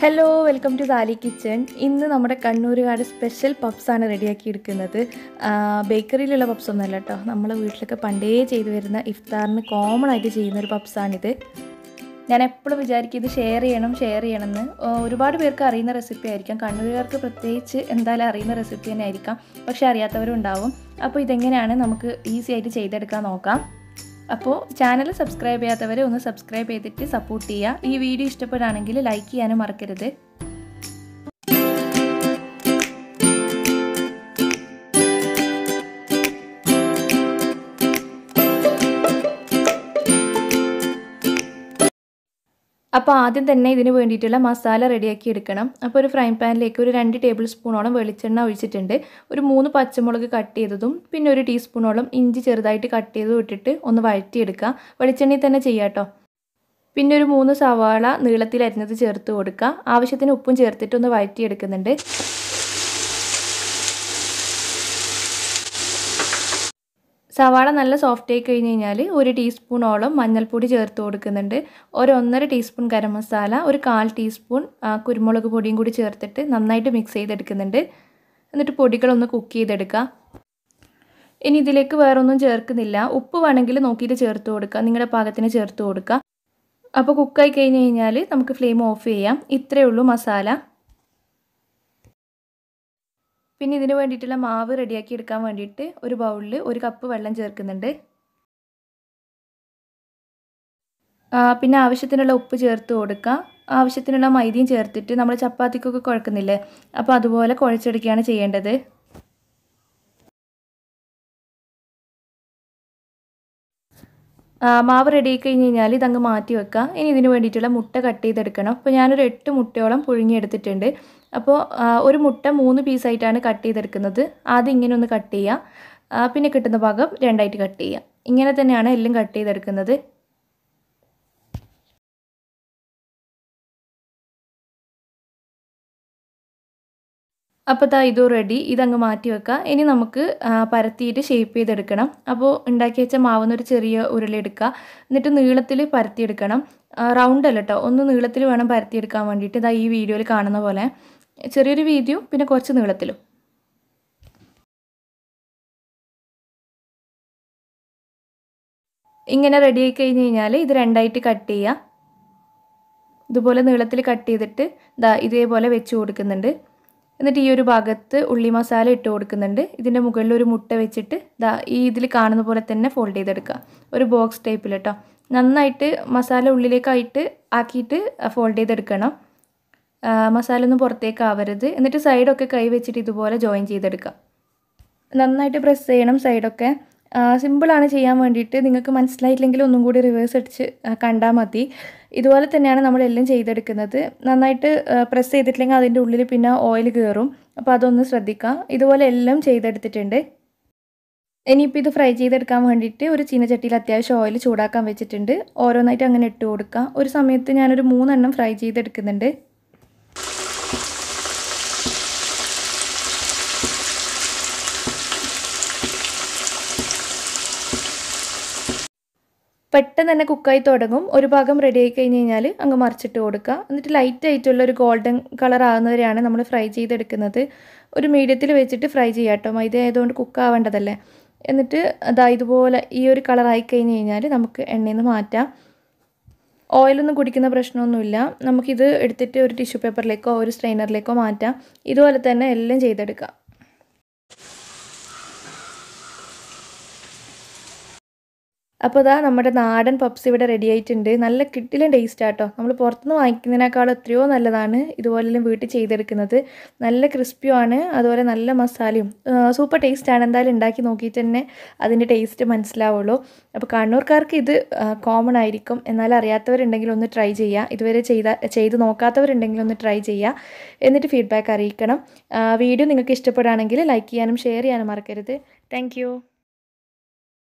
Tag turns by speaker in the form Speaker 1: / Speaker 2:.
Speaker 1: Hello welcome to Dali kitchen ഇന്ന് നമ്മുടെ കണ്ണൂരുകാട് special പപ്സാണ് റെഡിയാക്കി എടുക്കുന്നത്. ബേക്കറിയിലുള്ള പപ്സ് ഒന്നുമല്ല കേട്ടോ നമ്മളെ വീട്ടിലൊക്കെ പണ്ടേ ചെയ്തു വരുന്ന ഇഫ്താറിന് കോമൺ ആയിട്ട് ചെയ്യുന്ന ഒരു പപ്സാണിത് ഞാൻ എപ്പോഴും വിചാരിക്കും ഇത് ഷെയർ ചെയ്യണം ഷെയർ ചെയ്യണമെന്ന്. ഒരുപാട് പേർക്ക് അറിയുന്ന റെസിപ്പി ആയിരിക്കാം. കണ്ണൂരുകാർക്ക് പ്രത്യേകിച്ച് എന്തായാലും അറിയുന്ന റെസിപ്പി തന്നെ ആയിരിക്കാം. പക്ഷേ അറിയാത്തവരും ഉണ്ടാവും അപ്പോൾ ഇതെങ്ങനെയാണ് നമുക്ക് ഈസി ആയിട്ട് ചെയ്തെടുക്കാൻ നോക്കാം. അപ്പോൾ ചാനൽ സബ്സ്ക്രൈബ് ചെയ്യാത്തവരെ ഒന്ന് സബ്സ്ക്രൈബ് ചെയ്തിട്ട് സപ്പോർട്ട് ചെയ്യുക. ഈ വീഡിയോ ഇഷ്ടപ്പെടുകയാണെങ്കിൽ ലൈക്ക് ചെയ്യാനും മറക്കരുത്. അപ്പോൾ ആദ്യം തന്നെ ഇതിന് വേണ്ടിയിട്ടുള്ള മസാല റെഡിയാക്കി എടുക്കണം. അപ്പോൾ ഒരു ഫ്രൈ പാനിലേക്ക് ഒരു രണ്ട് ടേബിൾ സ്പൂണോളം വെളിച്ചെണ്ണ ഒഴിച്ചിട്ടുണ്ട്. ഒരു മൂന്ന് പച്ചമുളക് കട്ട് ചെയ്തതും പിന്നെ ഒരു ടീസ്പൂണോളം ഇഞ്ചി ചെറുതായിട്ട് കട്ട് ചെയ്തതും ഇട്ടിട്ട് ഒന്ന് വഴറ്റിയെടുക്കുക. വെളിച്ചെണ്ണയിൽ തന്നെ ചെയ്യാട്ടോ പിന്നെ ഒരു മൂന്ന് സവാള നീളത്തിൽ അരിഞ്ഞത് ചേർത്ത് കൊടുക്കുക. ആവശ്യത്തിന് ഉപ്പും ചേർത്തിട്ട് ഒന്ന് വഴറ്റിയെടുക്കുന്നുണ്ട്. സവാള നല്ല സോഫ്റ്റ് ആയി കഴിഞ്ഞ് കഴിഞ്ഞാൽ ഒരു ടീസ്പൂണോളം മഞ്ഞൾപ്പൊടി ചേർത്ത് കൊടുക്കുന്നുണ്ട്. ഒരു ഒന്നര ടീസ്പൂൺ ഗരം മസാല ഒരു കാൽ ടീസ്പൂൺ കുരുമുളക് പൊടിയും കൂടി ചേർത്തിട്ട് നന്നായിട്ട് മിക്സ് ചെയ്തെടുക്കുന്നുണ്ട്. എന്നിട്ട് പൊടികളൊന്ന് കുക്ക് ചെയ്തെടുക്കുക ഇനി ഇതിലേക്ക് വേറൊന്നും ചേർക്കുന്നില്ല. ഉപ്പ് വേണമെങ്കിൽ നോക്കിയിട്ട് ചേർത്ത് കൊടുക്കുക നിങ്ങളുടെ പാകത്തിന് ചേർത്ത് കൊടുക്കുക അപ്പോൾ കുക്കായി കഴിഞ്ഞ് കഴിഞ്ഞാൽ നമുക്ക് ഫ്ലെയിം ഓഫ് ചെയ്യാം. ഇത്രയേ ഉള്ളൂ മസാല. പിന്നെ ഇതിന് വേണ്ടിയിട്ടുള്ള മാവ് റെഡിയാക്കി എടുക്കാൻ വേണ്ടിയിട്ട് ഒരു ബൗളിൽ ഒരു കപ്പ് വെള്ളം ചേർക്കുന്നുണ്ട്. പിന്നെ ആവശ്യത്തിനുള്ള ഉപ്പ് ചേർത്ത് കൊടുക്കുക. ആവശ്യത്തിനുള്ള മൈദയും ചേർത്തിട്ട് നമ്മൾ ചപ്പാത്തിക്കൊക്കെ കുഴക്കുന്നില്ലേ? അപ്പോൾ അതുപോലെ കുഴച്ചെടുക്കുകയാണ് ചെയ്യേണ്ടത്. മാവ് റെഡി ആയി കഴിഞ്ഞ് കഴിഞ്ഞാൽ ഇതങ്ങ് മാറ്റി വെക്കാം. ഇനി ഇതിന് വേണ്ടിയിട്ടുള്ള മുട്ട കട്ട് ചെയ്തെടുക്കണം. അപ്പോൾ ഞാനൊരു എട്ട് മുട്ടയോളം പുഴുങ്ങിയെടുത്തിട്ടുണ്ട്. അപ്പോൾ ഒരു മുട്ട മൂന്ന് പീസായിട്ടാണ് കട്ട് ചെയ്തെടുക്കുന്നത്. ആദ്യം ഇങ്ങനെ ഒന്ന് കട്ട് ചെയ്യുക പിന്നെ കിട്ടുന്ന ഭാഗം രണ്ടായിട്ട് കട്ട് ചെയ്യുക ഇങ്ങനെ തന്നെയാണ് എല്ലാം കട്ട് ചെയ്തെടുക്കുന്നത്. അപ്പോൾ ദാ ഇതും റെഡി ഇതങ്ങ് മാറ്റി വെക്കാം. ഇനി നമുക്ക് പരത്തിയിട്ട് ഷേപ്പ് ചെയ്തെടുക്കണം. അപ്പോൾ ഉണ്ടാക്കി വെച്ച മാവുന്ന ഒരു ചെറിയ ഉരുളി എടുക്കുക എന്നിട്ട് നീളത്തിൽ പരത്തിയെടുക്കണം. റൗണ്ട് അല്ല കേട്ടോ ഒന്ന് നീളത്തിൽ വേണം പരത്തിയെടുക്കാൻ വേണ്ടിയിട്ട്. ഇതാ ഈ വീഡിയോയിൽ കാണുന്ന പോലെ. ചെറിയൊരു വീതിയും പിന്നെ കുറച്ച് നീളത്തിലും. ഇങ്ങനെ റെഡി ആയി കഴിഞ്ഞ് കഴിഞ്ഞാൽ ഇത് രണ്ടായിട്ട് കട്ട് ചെയ്യുക ഇതുപോലെ നീളത്തിൽ കട്ട് ചെയ്തിട്ട് ഇതാ ഇതേപോലെ വെച്ച് കൊടുക്കുന്നുണ്ട്. എന്നിട്ട് ഈ ഒരു ഭാഗത്ത് ഉള്ളി മസാല ഇട്ട് കൊടുക്കുന്നുണ്ട്. ഇതിന്റെ മുകളിൽ ഒരു മുട്ട വെച്ചിട്ട് ദാ ഈ ഇതിൽ കാണുന്ന പോലെ തന്നെ ഫോൾഡ് ചെയ്തെടുക്കുക. ഒരു ബോക്സ് ടൈപ്പിൽ കേട്ടോ നന്നായിട്ട് മസാല ഉള്ളിലേക്കായിട്ട് ആക്കിയിട്ട് ഫോൾഡ് ചെയ്തെടുക്കണം. മസാല ഒന്നും പുറത്തേക്ക് ആവരുത്. എന്നിട്ട് സൈഡൊക്കെ കൈ വെച്ചിട്ട് ഇതുപോലെ ജോയിൻ ചെയ്തെടുക്കുക. നന്നായിട്ട് പ്രസ് ചെയ്യണം സൈഡൊക്കെ സിമ്പിളാണ് ചെയ്യാൻ വേണ്ടിയിട്ട്. നിങ്ങൾക്ക് മനസ്സിലായില്ലെങ്കിൽ ഒന്നും കൂടി റിവേഴ്സ് അടിച്ച് കണ്ടാൽ മതി. ഇതുപോലെ തന്നെയാണ് നമ്മളെല്ലാം ചെയ്തെടുക്കുന്നത്. നന്നായിട്ട് പ്രസ് ചെയ്തിട്ടില്ലെങ്കിൽ അതിന്റെ ഉള്ളിൽ പിന്നെ ഓയിൽ കയറും അപ്പോൾ അതൊന്ന് ശ്രദ്ധിക്കുക. ഇതുപോലെ എല്ലാം ചെയ്തെടുത്തിട്ടുണ്ട്. ഇനിയിപ്പോൾ ഇത് ഫ്രൈ ചെയ്തെടുക്കാൻ വേണ്ടിയിട്ട് ഒരു ചീനച്ചട്ടിയിൽ അത്യാവശ്യം ഓയിൽ ചൂടാക്കാൻ വെച്ചിട്ടുണ്ട്. ഓരോന്നായിട്ട് അങ്ങനെ ഇട്ട് കൊടുക്കുക. ഒരു സമയത്ത് ഞാനൊരു മൂന്നെണ്ണം ഫ്രൈ ചെയ്തെടുക്കുന്നുണ്ട്. പെട്ടെന്ന് തന്നെ കുക്കായി തുടങ്ങും. ഒരു ഭാഗം റെഡി ആയി കഴിഞ്ഞ് കഴിഞ്ഞാൽ അങ്ങ് മറിച്ചിട്ട് കൊടുക്കുക. എന്നിട്ട് ലൈറ്റ് ആയിട്ടുള്ള ഒരു ഗോൾഡൻ കളർ ആകുന്നവരെയാണ് നമ്മൾ ഫ്രൈ ചെയ്തെടുക്കുന്നത്. ഒരു മീഡിയത്തിൽ വെച്ചിട്ട് ഫ്രൈ ചെയ്യാം കേട്ടോ. മൈദ ആയതുകൊണ്ട് കുക്ക് ആവേണ്ടതല്ലേ? എന്നിട്ട് അതാ ഇതുപോലെ ഈ ഒരു കളറായി കഴിഞ്ഞ് കഴിഞ്ഞാൽ നമുക്ക് എണ്ണയിൽ നിന്ന് മാറ്റാം ഓയിലൊന്നും കുടിക്കുന്ന പ്രശ്നമൊന്നുമില്ല. നമുക്കിത് എടുത്തിട്ട് ഒരു ടിഷ്യൂ പേപ്പറിലേക്കോ ഒരു സ്ട്രെയിനറിലേക്കോ മാറ്റാം. ഇതുപോലെ തന്നെ എല്ലാം ചെയ്തെടുക്കാം. അപ്പോൾ ഇതാ നമ്മുടെ നാടൻ പപ്സ് ഇവിടെ റെഡി ആയിട്ടുണ്ട്. നല്ല കിട്ടിലും ടേസ്റ്റ് ആട്ടോ. നമ്മൾ പുറത്തുനിന്ന് വാങ്ങിക്കുന്നതിനേക്കാൾ എത്രയോ നല്ലതാണ് ഇതുപോലെല്ലാം വീട്ടിൽ ചെയ്തെടുക്കുന്നത്. നല്ല ക്രിസ്പിയുമാണ് അതുപോലെ നല്ല മസാലയും സൂപ്പർ ടേസ്റ്റാണ് എന്തായാലും ഉണ്ടാക്കി നോക്കിയിട്ട് തന്നെ അതിന്റെ ടേസ്റ്റ് മനസ്സിലാവുള്ളൂ. അപ്പോൾ കണ്ണൂർക്കാർക്ക് ഇത് കോമൺ ആയിരിക്കും. എന്നാൽ അറിയാത്തവരുണ്ടെങ്കിൽ ഒന്ന് ട്രൈ ചെയ്യുക ഇതുവരെ ചെയ്ത ചെയ്ത് നോക്കാത്തവരുണ്ടെങ്കിൽ ഒന്ന് ട്രൈ ചെയ്യുക എന്നിട്ട് ഫീഡ്ബാക്ക് അറിയിക്കണം. വീഡിയോ നിങ്ങൾക്ക് ഇഷ്ടപ്പെടുകയാണെങ്കിൽ ലൈക്ക് ചെയ്യാനും ഷെയർ ചെയ്യാനും മറക്കരുത്. താങ്ക്